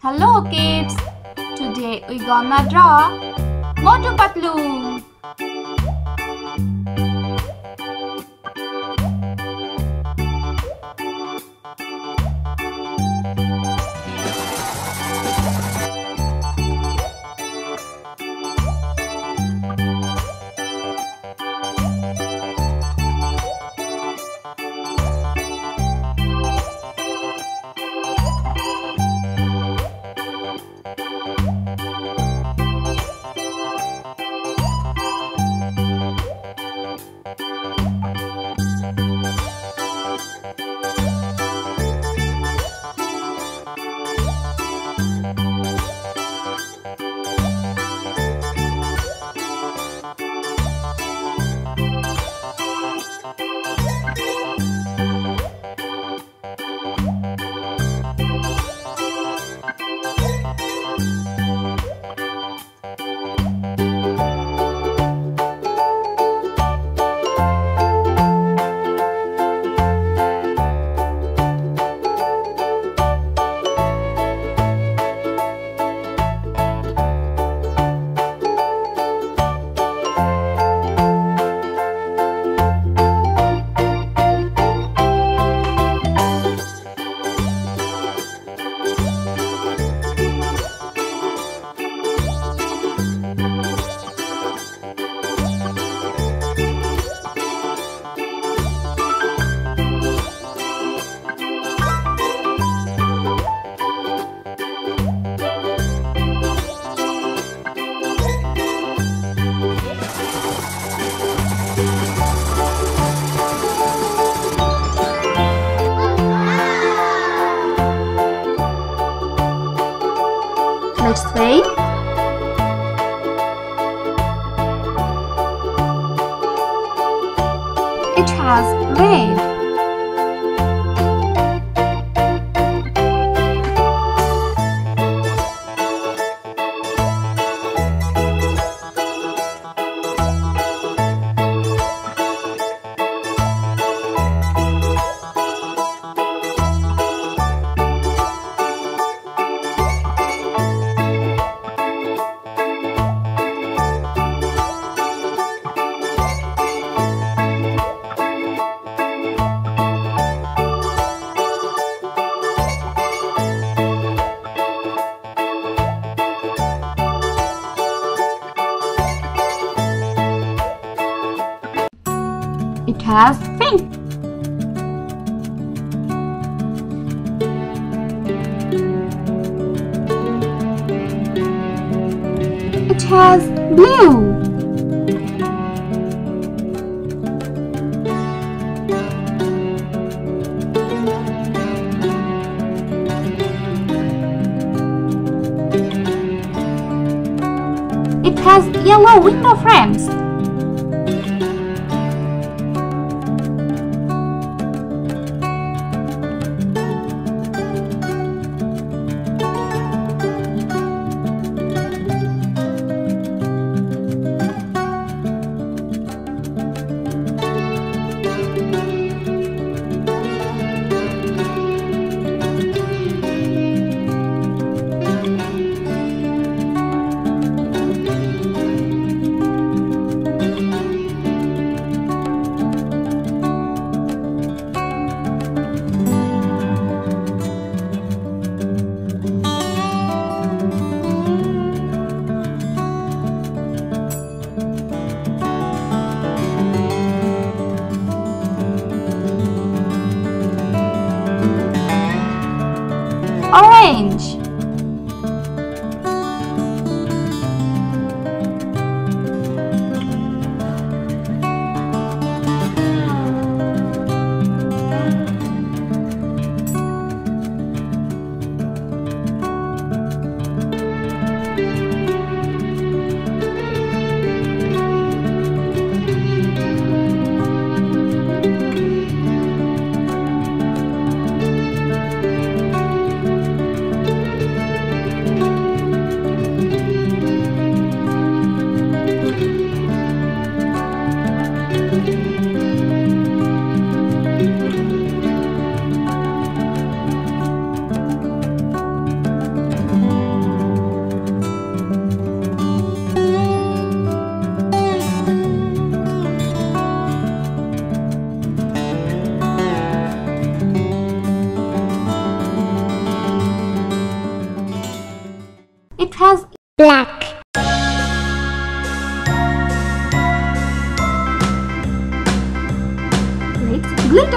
Hello kids! Today we gonna draw Motu Patlu. Let's play. It has red. It has pink. It has blue. It has yellow window frames. Orange.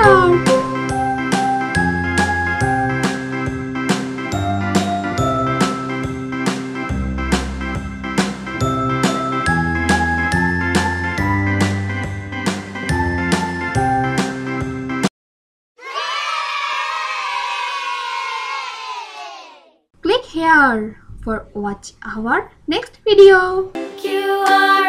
Let's. Click here for watch our next video. Q R S